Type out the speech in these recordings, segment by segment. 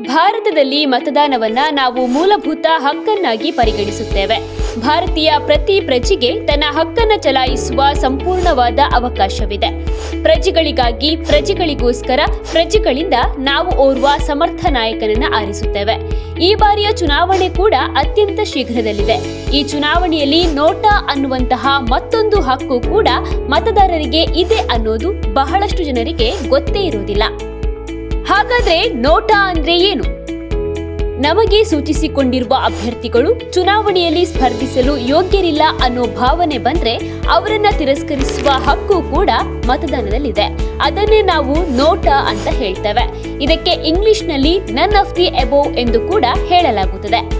ಭಾರತದಲ್ಲಿ ಮತದಾನವನ್ನ ನಾವು ಮೂಲಭೂತ ಹಕ್ಕನ್ನಾಗಿ ಪರಿಗಣಿಸುತ್ತೇವೆ. ಭಾರತೀಯ ಪ್ರತಿ ಪ್ರಜೆಗೆ ತನ್ನ ಹಕ್ಕನ್ನ ಚಲಾಯಿಸುವ ಸಂಪೂರ್ಣವಾದ ಅವಕಾಶವಿದೆ. ಪ್ರಜೆಗಳಿಗಾಗಿ ಪ್ರಜೆಗಳಿಗೋಸ್ಕರ ಪ್ರಜೆಗಳಿಂದ ನಾವು ಓರ್ವ ಸಮರ್ಥ ನಾಯಕನನ್ನ ಆರಿಸುತ್ತೇವೆ. ಈ ಬಾರಿಯ ಚುನಾವಣೆ ಕೂಡ ಅತ್ಯಂತ ಶೀಘ್ರದಲ್ಲಿದೆ. ಈ ಚುನಾವಣೆಯಲ್ಲಿ ನೋಟಾ ಅನ್ನುವಂತಹ ಮತ್ತೊಂದು ಹಕ್ಕು ಕೂಡ ಮತದಾರರಿಗೆ ಇದೆ ಅನ್ನೋದು ಬಹಳಷ್ಟು ಜನರಿಗೆ ಗೊತ್ತೇ ಇರುವುದಿಲ್ಲ ಹಾಗಾದ್ರೆ ನೋಟಾ ಅಂದ್ರೆ ಏನು? ನಮಗೆ ಸೂಚಿಸಿಕೊಂಡಿರುವ ಅಭ್ಯರ್ಥಿಗಳು ಚುನಾವಣೆಯಲ್ಲಿ ಸ್ಪರ್ಧಿಸಲು ಯೋಗ್ಯರಿಲ್ಲ ಅನ್ನೋ ಭಾವನೆ ಬಂದ್ರೆ ಅವರನ್ನ ತಿರಸ್ಕರಿಸುವ ಹಕ್ಕು ಕೂಡ ಮತದಾನದಲ್ಲಿದೆ. ಅದನ್ನೇ ನಾವು ನೋಟ ಅಂತ ಹೇಳ್ತೇವೆ. ಇದಕ್ಕೆ ಇಂಗ್ಲಿಷ್ನಲ್ಲಿ ನನ್ ಆಫ್ ದಿ ಎಬೋವ್ ಎಂದು ಕೂಡ ಹೇಳಲಾಗುತ್ತದೆ.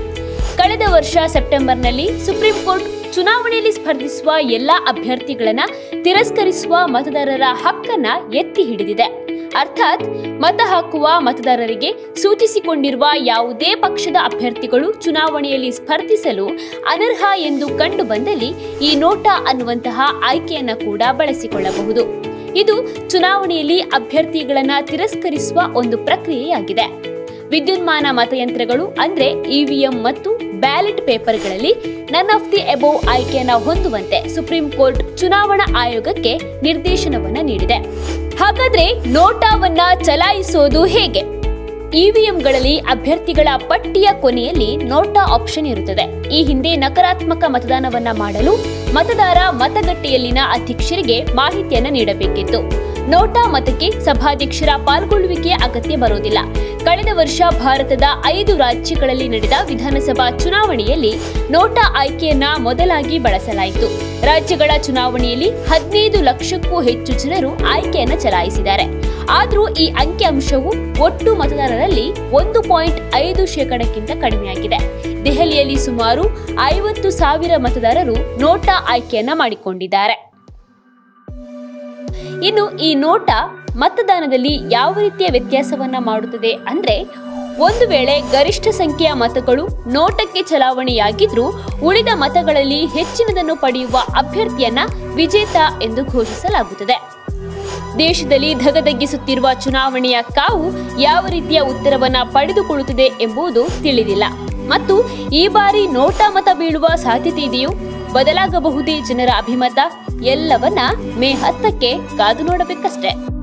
ಕಳೆದ ವರ್ಷ ಸೆಪ್ಟೆಂಬರ್ನಲ್ಲಿ ಸುಪ್ರೀಂ ಕೋರ್ಟ್ ಚುನಾವಣೆಯಲ್ಲಿ ಸ್ಪರ್ಧಿಸುವ ಎಲ್ಲಾ ಅಭ್ಯರ್ಥಿಗಳನ್ನ ತಿರಸ್ಕರಿಸುವ ಮತದಾರರ ಹಕ್ಕನ್ನ ಎತ್ತಿ ಹಿಡಿದಿದೆ. ಅರ್ಥಾತ್ ಮತ ಹಾಕುವ ಮತದಾರರಿಗೆ ಸೂಚಿಸಿಕೊಂಡಿರುವ ಯಾವುದೇ ಪಕ್ಷದ ಅಭ್ಯರ್ಥಿಗಳು ಚುನಾವಣೆಯಲ್ಲಿ ಸ್ಪರ್ಧಿಸಲು ಅನರ್ಹ ಎಂದು ಕಂಡು ಬಂದಲ್ಲಿ ಈ ನೋಟಾ ಅನ್ನುವಂತಹ ಆಯ್ಕೆಯನ್ನು ಕೂಡ ಬಳಸಿಕೊಳ್ಳಬಹುದು. ಇದು ಚುನಾವಣೆಯಲ್ಲಿ ಅಭ್ಯರ್ಥಿಗಳನ್ನು ತಿರಸ್ಕರಿಸುವ ಒಂದು ಪ್ರಕ್ರಿಯೆಯಾಗಿದೆ. ವಿದ್ಯುನ್ಮಾನ ಮತಯಂತ್ರಗಳು ಅಂದರೆ ಇವಿಎಂ ಮತ್ತು ballot ಪೇಪರ್ಗಳಲ್ಲಿ none of the above ಆಯ್ಕೆಯನ್ನು ಹೊಂದುವಂತೆ ಸುಪ್ರೀಂ ಕೋರ್ಟ್ ಚುನಾವಣಾ ಆಯೋಗಕ್ಕೆ ನಿರ್ದೇಶನವನ್ನ ನೀಡಿದೆ. ಹಾಗಾದ್ರೆ ನೋಟಾವನ್ನ ಚಲಾಯಿಸೋದು ಹೇಗೆ? ಇವಿಎಂಗಳಲ್ಲಿ ಅಭ್ಯರ್ಥಿಗಳ ಪಟ್ಟಿಯ ಕೊನೆಯಲ್ಲಿ ನೋಟಾ ಆಪ್ಷನ್ ಇರುತ್ತದೆ. ಈ ಹಿಂದೆ ನಕಾರಾತ್ಮಕ ಮತದಾನವನ್ನ ಮಾಡಲು ಮತದಾರ ಮತಗಟ್ಟೆಯಲ್ಲಿನ ಅಧ್ಯಕ್ಷರಿಗೆ ಮಾಹಿತಿಯನ್ನು ನೀಡಬೇಕಿತ್ತು. ನೋಟಾ ಮತಕ್ಕೆ ಸಭಾಧ್ಯಕ್ಷರ ಪಾಲ್ಗೊಳ್ಳುವಿಕೆಯ ಅಗತ್ಯ ಬರೋದಿಲ್ಲ. ಕಳೆದ ವರ್ಷ ಭಾರತದ ಐದು ರಾಜ್ಯಗಳಲ್ಲಿ ನಡೆದ ವಿಧಾನಸಭಾ ಚುನಾವಣೆಯಲ್ಲಿ ನೋಟಾ ಆಯ್ಕೆಯನ್ನ ಮೊದಲಾಗಿ ಬಳಸಲಾಯಿತು. ರಾಜ್ಯಗಳ ಚುನಾವಣೆಯಲ್ಲಿ ಹದಿನೈದು ಲಕ್ಷಕ್ಕೂ ಹೆಚ್ಚು ಜನರು ಆಯ್ಕೆಯನ್ನ ಚಲಾಯಿಸಿದ್ದಾರೆ. ಆದರೂ ಈ ಅಂಕಿಅಂಶವು ಒಟ್ಟು ಮತದಾರರಲ್ಲಿ ಒಂದು ಪಾಯಿಂಟ್ ಐದು ಶೇಕಡಕ್ಕಿಂತ ಕಡಿಮೆಯಾಗಿದೆ. ದೆಹಲಿಯಲ್ಲಿ ಸುಮಾರು ಐವತ್ತು ಸಾವಿರ ಮತದಾರರು ನೋಟಾ ಆಯ್ಕೆಯನ್ನ ಮಾಡಿಕೊಂಡಿದ್ದಾರೆ. ಇನ್ನು ಈ ನೋಟ ಮತದಾನದಲ್ಲಿ ಯಾವ ರೀತಿಯ ವ್ಯತ್ಯಾಸವನ್ನ ಮಾಡುತ್ತದೆ ಅಂದ್ರೆ ಒಂದು ವೇಳೆ ಗರಿಷ್ಠ ಸಂಖ್ಯೆಯ ಮತಗಳು ನೋಟಕ್ಕೆ ಚಲಾವಣೆಯಾಗಿದ್ರೂ ಉಳಿದ ಮತಗಳಲ್ಲಿ ಹೆಚ್ಚಿನದನ್ನು ಪಡೆಯುವ ಅಭ್ಯರ್ಥಿಯನ್ನ ವಿಜೇತ ಎಂದು ಘೋಷಿಸಲಾಗುತ್ತದೆ. ದೇಶದಲ್ಲಿ ಧಗಧಗಿಸುತ್ತಿರುವ ಚುನಾವಣೆಯ ಕಾವು ಯಾವ ರೀತಿಯ ಉತ್ತರವನ್ನ ಪಡೆದುಕೊಳ್ಳುತ್ತದೆ ಎಂಬುದು ತಿಳಿದಿಲ್ಲ. ಮತ್ತು ಈ ಬಾರಿ ನೋಟಾ ಮತ ಬೀಳುವ ಸಾಧ್ಯತೆ ಇದೆಯೋ? ಬದಲಾಗಬಹುದೇ ಜನರ ಅಭಿಮತ? ಎಲ್ಲವನ್ನ ಮೇ ಹತ್ತಕ್ಕೆ ಕಾದು ನೋಡಬೇಕಷ್ಟೇ.